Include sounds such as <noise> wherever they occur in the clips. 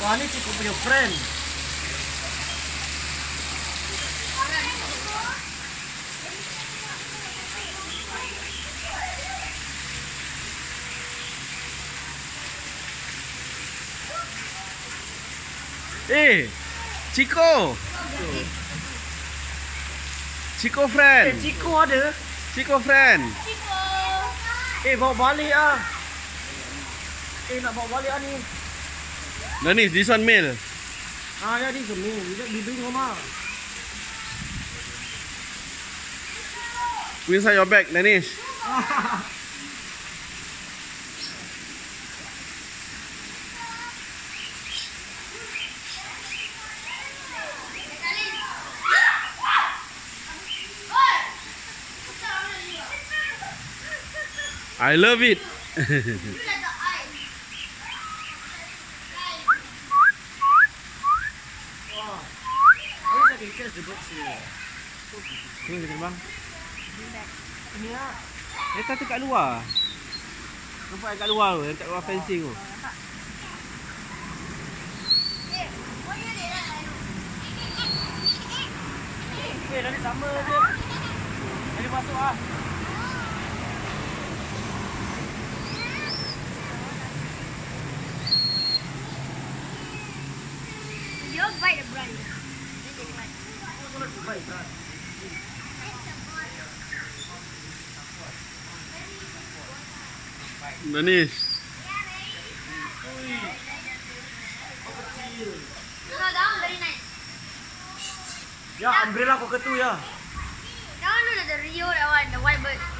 Wah ni cikgu punya friend. Eh, Chico. Chico Eh friend. cikgu ada. Chico friend. Eh bawa balik ah. Eh nak bawa balik ah ni. Then is this one male? Ah, yeah, this is male. Just we bring home ah. Inside your bag, <laughs> Danish. I love it. <laughs> Can catch the birds here. Sini kita bang. Ini ah. Letak tu kat luar. Nampak kat luar tu, kat luar fencing tu. Eh dah ni sama je. Jadi masuk ah. Nice. Ya umbrella cockatoo ya. That one look like the Rio, that one, the white bird.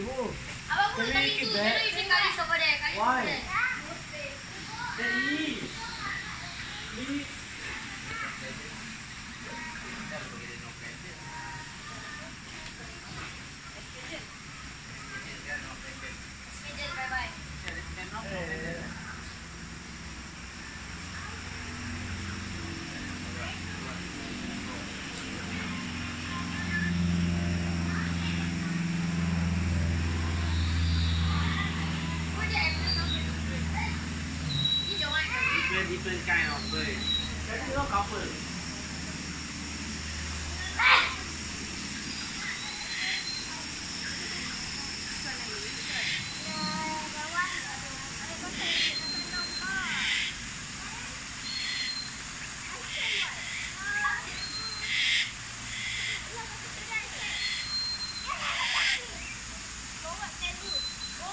Ibu, Abang pun tadi tu, kalis over there. ที่เพื่อนใกล้ออกเลยแล้วที่เขาเปิด